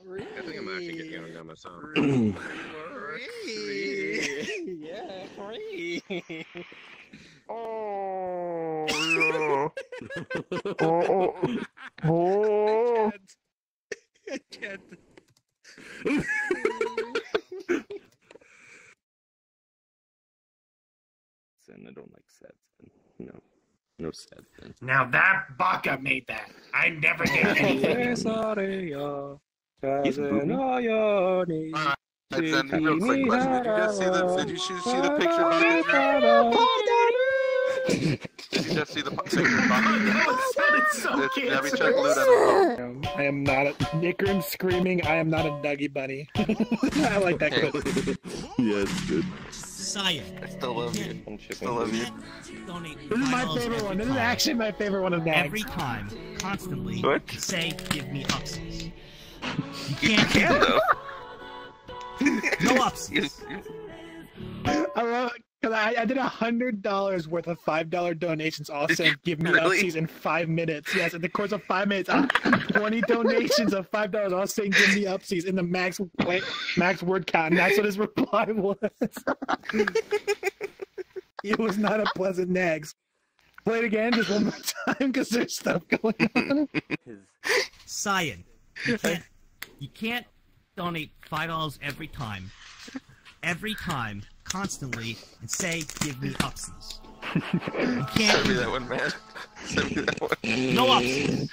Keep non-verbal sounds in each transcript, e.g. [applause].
I think I'm actually getting [clears throat] [laughs] on down myself. yeah, free. Oh, yeah. oh, oh, oh. I can't. Sin, I don't like sad sin. No. No sad sin. Now that Baka made that. I never did anything. [laughs] Alright, then real quick question. Did you guys see the did you see see the picture Did you just see the picture that sounded so Did- Have you checked cancerous. Luda? I am not a Nickern screaming. I am not a Dougie bunny. [laughs] I like that Okay. clip. yeah, it's good. Cyan. I still love you. I'm. Still love you. Donate This is my favorite one. This is actually my favorite one of Nags. Every time, constantly, What? say, give me upsies. You You can't do can though. No upsies. You- I love because I, I did a hundred dollars worth of five dollar donations, all Did [laughs] "Give me really? upsies" in five minutes. Yes, in the course of five minutes, I twenty donations of five dollars, all saying "Give me upsies" in the max play, max word count. And that's what his reply [laughs] was. it was not a pleasant nags. Play it again, just one more [laughs] time, because there's stuff going on. His Cyan. You can't, you can't donate five dollars every time, every time, constantly, and say, give me upsies. You [laughs] can't Send me that that. one, man. Send me that one. No upsies.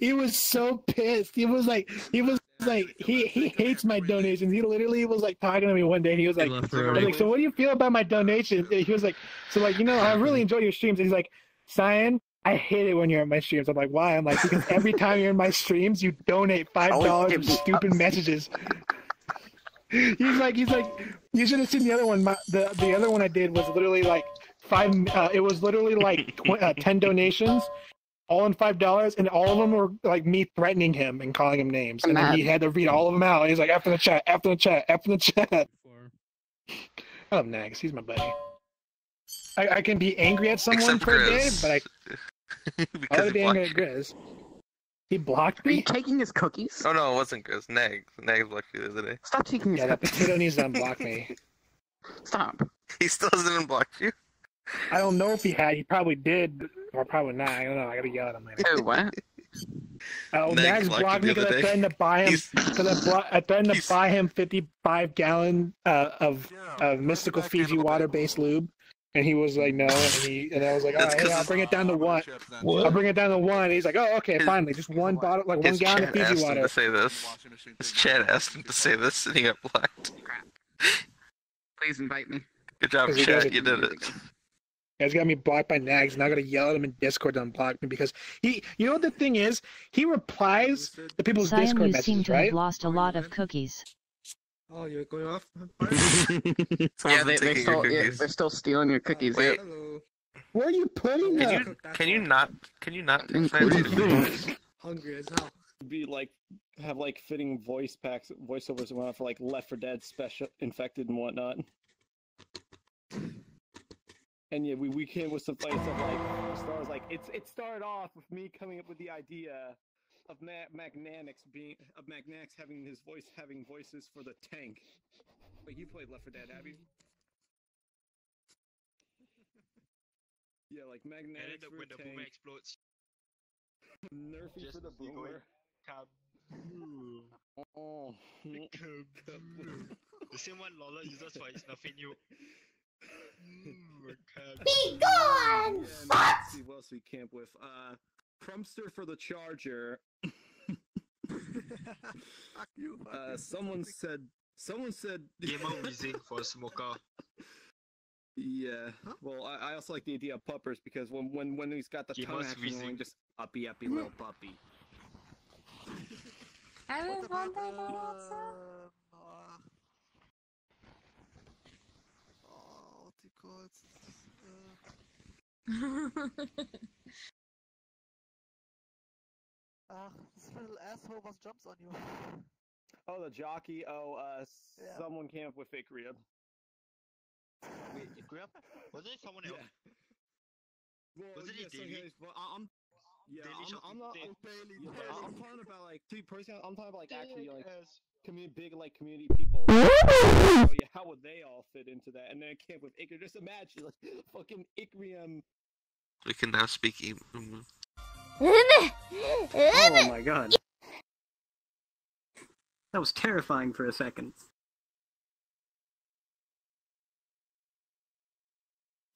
he was so pissed. He was like, he was like, he he hates my donations. He literally was like talking to me one day. And he was like, I was like, so what do you feel about my donations? And he was like, so like, you know, I really [laughs] enjoy your streams. And he's like, Cyan, I hate it when you're in my streams. I'm like, why? I'm like, because every [laughs] time you're in my streams, you donate five dollars give for me stupid messages. [laughs] he's like, he's like, you should have seen the other one. My, the the other one I did was literally like five. Uh, it was literally like tw- uh, [laughs] ten donations all in five dollars, and all of them were like me threatening him and calling him names, and then he had to read all of them out. He's like, "After the chat, after the chat, after the chat." I love Nags. He's my buddy. I, I can be angry at someone Except for a day, but I, I [laughs] because would he be angry at blocked you. Grizz. He blocked Are you me. taking his cookies? Oh no, it wasn't Grizz. Nags. Nags blocked you the other day. Stop taking his Yeah, that cookies. potato needs to [laughs] unblock me. Stop. He still hasn't unblocked you. I don't know if he had. He probably did, or probably not. I don't know. I gotta yell at him later. Oh, what? [laughs] Oh, Nags Nags blocked blocked him me the because other I day. threatened to buy him. He's- Because I, brought- I threatened to He's- buy him 55 gallon uh, of of mystical Fiji water based lube, and he was like, no, and he and I was like, all That's right, 'cause I'll bring it down to one. I'll bring it down to one. And he's like, oh, okay, His- finally, just one bottle, like one His gallon of chat asked Fiji him water. to say this. His chat asked him to say this, and he got blocked. Please invite me. Good job, Because he does chat. it- You did it. Guys has got me blocked by Nags, and I gotta yell at him in Discord to unblock me because he, you know what the thing is, he replies to people's Cyan, Discord you seem messages, to right? have lost a lot of cookies. Oh, you're going off? [laughs] Yeah, they, they're, still, yeah, they're still stealing your cookies. Wait. Hello. Where are you putting Can them? you can you not can you not Thank say you. this? Hungry as hell. be like have like fitting voice packs, voiceovers and whatnot for like Left 4 Dead, Special Infected and whatnot. And yeah, we, we came with some funny stuff like stars like it's it started off with me coming up with the idea of Ma- Magnanix being of Magnanix having his voice having voices for the tank. Wait, you played Left 4 Dead, have you? yeah, like Magnanix for the tank. explodes. Nerfy Just for the you going, boomer. [laughs] Oh, [laughs] the same one Lola uses for his nothing [laughs] you. Be gone! Yeah, and let's see what else we camp with. Uh, Crumpster for the Charger. uh, someone [laughs] said. Someone said. Gamer Wheezy for smoker. Yeah. Well, I, I also like the idea of puppers because when when when he's got the tongue Gamer's action wheezing. going, just uppy uppy little [laughs] puppy. I was wondering also. Oh, what do you call it? [laughs] [laughs] This little asshole was jumps on you. Oh, the jockey. Oh, uh, Yeah. someone came up with fake rib. Wait, grab? Wasn't it someone else? Well, Wasn't yeah, it so Davey? well, I- I'm Yeah, Daily I'm, shopping I'm not. tip. yeah, I'm talking about like, dude, personally, I'm talking about like actually like community, big like community people. [laughs] oh yeah, how would they all fit into that? And then a camp with Ikra. Just imagine like [laughs] fucking Ikrium. We can now speak. Oh my god. That was terrifying for a second.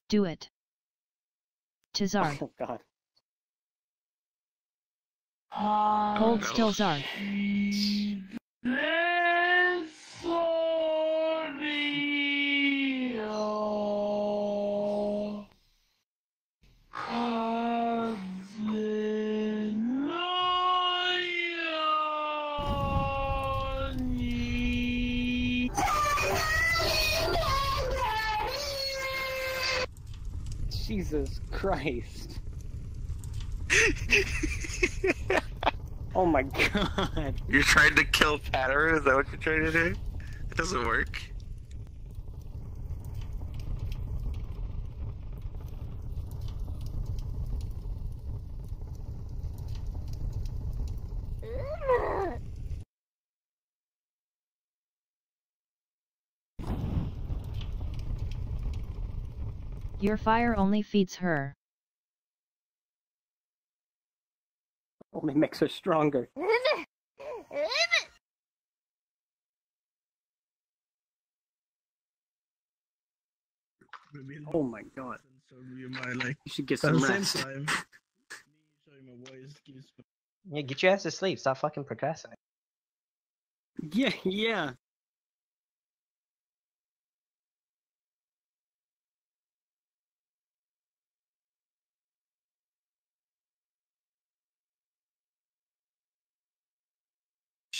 Do it. Tizar. Oh god. Oh, Hold still Zar. Jesus Christ. oh my god. You're trying to kill Pataru? Is that what you're trying to do? It doesn't work. Your fire only feeds her. Only makes her stronger. [laughs] Oh my god. You should get some At the same rest. time, showing my voice gives Yeah, get your ass to sleep. Stop fucking procrastinating. Yeah, yeah.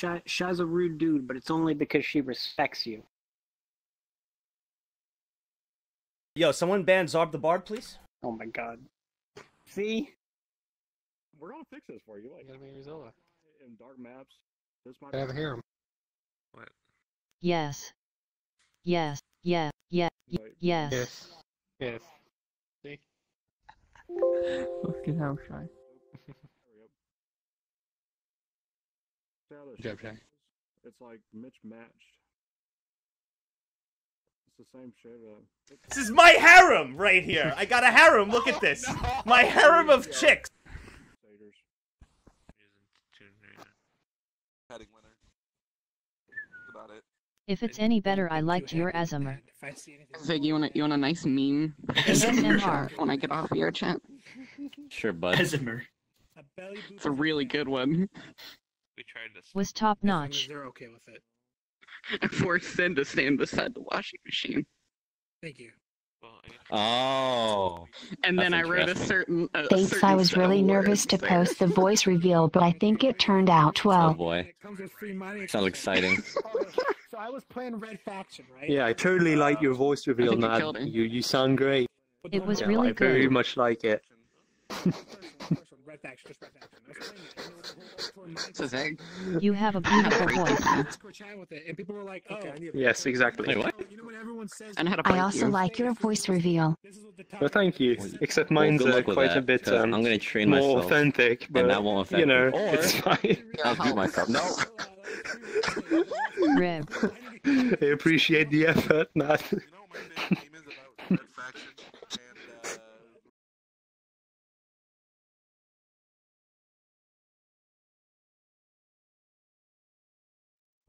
Sha Sha's a rude dude, but it's only because she respects you. Yo, someone ban Zarb the Bard, please. Oh my god. See? We're gonna fix this for you. Like, in dark maps. This might. I never hear him. What? Yes. Yes. Yeah. Yeah. y- Yes. Yes. Yes. See? [laughs] Fucking hell, shy. Shadow Good job, shit. It's like Mitch matched. It's the same shit. Uh, This is my harem right here. I got a harem. Look at [laughs] this. My harem of chicks. Heading winner. That's about it. If it's any better, I liked your Azimer. Fig, you want a, you want a nice meme? ASMR. [laughs] when I get off your chat. [laughs] Sure, bud. Azimer. It's a really good one. We tried this. Was top notch. They're okay with it. [laughs] I forced Sin to stand beside the washing machine. Thank you. Oh. And then I wrote a certain. A, a Thanks, certain I was really nervous to there. post the voice reveal, but I think it turned out Oh well. boy. Comes with free money. Sounds exciting. [laughs] So I was playing Red Faction, right? Yeah, I totally like your voice reveal, think you Mad. You you sound great. It was Yeah, really I very much like it. Red Faction, just Red Faction. I was playing it, and a whole- whole It's a zag. You have a beautiful voice. With it, and people were like, "Oh, Yes, exactly. Wait, what? you know when everyone says And how to I also you. like your voice reveal. Well, thank you. Except mine's good uh, luck with quite a bit um, I'm gonna train more myself, authentic, but and that won't affect you know, me. It's fine. [laughs] I'll do myself. No. [laughs] Rib. [laughs] I appreciate the effort, Mad.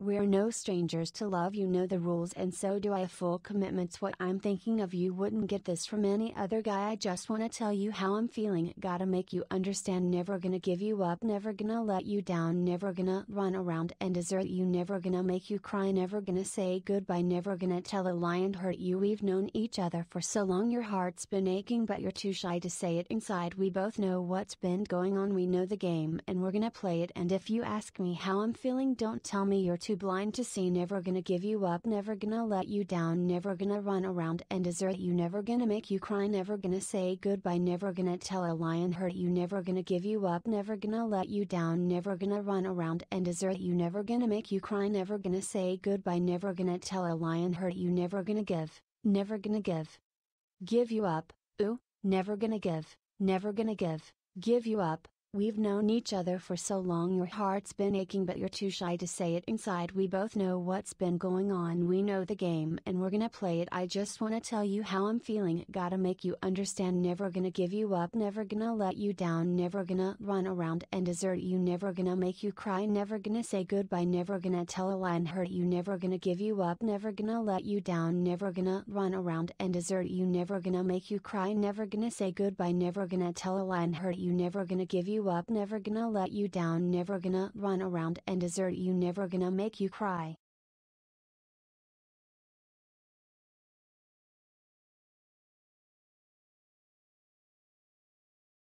We're no strangers to love, you know the rules, and so do I. Full commitment's what I'm thinking of. You wouldn't get this from any other guy. I just wanna tell you how I'm feeling. Gotta make you understand. Never gonna give you up, never gonna let you down, never gonna run around and desert you, never gonna make you cry, never gonna say goodbye, never gonna tell a lie and hurt you. We've known each other for so long, your heart's been aching, but you're too shy to say it inside. We both know what's been going on, we know the game, and we're gonna play it. And if you ask me how I'm feeling, don't tell me you're too blind to see. Never gonna give you up, never gonna let you down, never gonna run around and desert you, never gonna make you cry, never gonna say goodbye, never gonna tell a lie and hurt you, never gonna give you up, never gonna let you down, never gonna run around and desert you, never gonna make you cry, never gonna say goodbye, never gonna tell a lie and hurt you, never gonna give, never gonna give. Give you up, ooh, never gonna give, never gonna give, give you up, We've known each other for so long your heart's been aching but you're too shy to say it inside we both know what's been going on we know the game and we're gonna play it I just wanna tell you how I'm feeling gotta make you understand never gonna give you up never gonna let you down never gonna run around and desert you never gonna make you cry never gonna say goodbye never gonna tell a lie and hurt you never gonna give you up never gonna let you down never gonna run around and desert you never gonna make you cry never gonna say goodbye never gonna tell a lie and hurt you never gonna give you up never gonna let you down never gonna run around and desert you never gonna make you cry